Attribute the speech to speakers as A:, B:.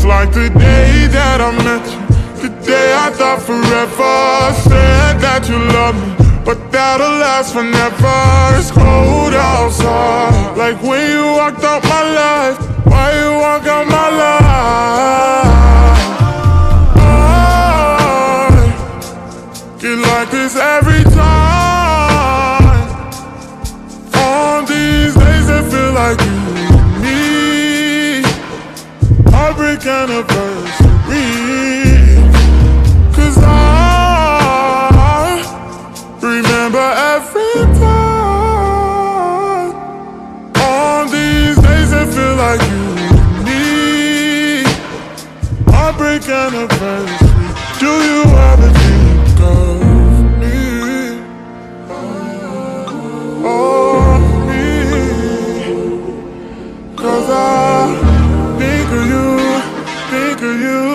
A: Feels like the day that I met you. The day I thought forever. Said that you love me But that'll last forever. It's cold outside Like when you walked out my life. Why you walk out my life? I get like this every time Heartbreak anniversary Cause I remember every time. On these days that feel like you and me Heartbreak anniversary Do you ever think For you.